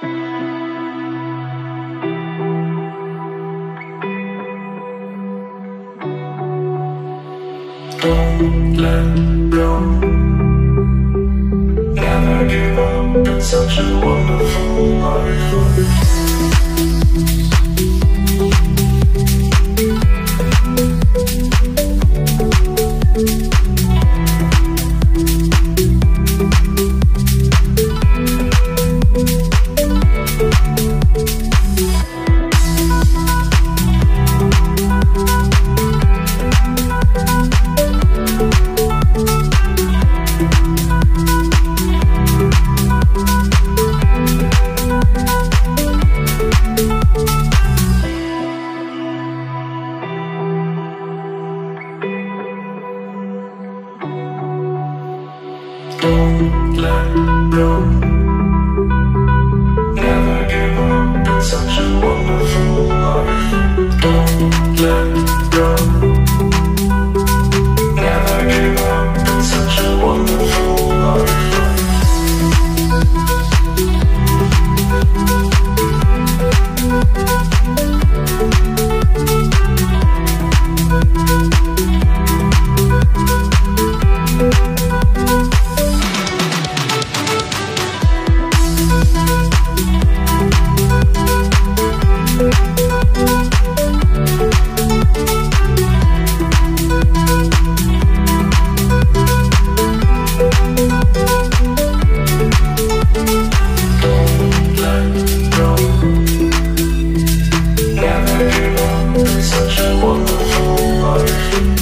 Don't let go. Never give up. It's such a. Don't let go. Never give up. It's such a wonderful life. Don't let go. 而让自己失的痛。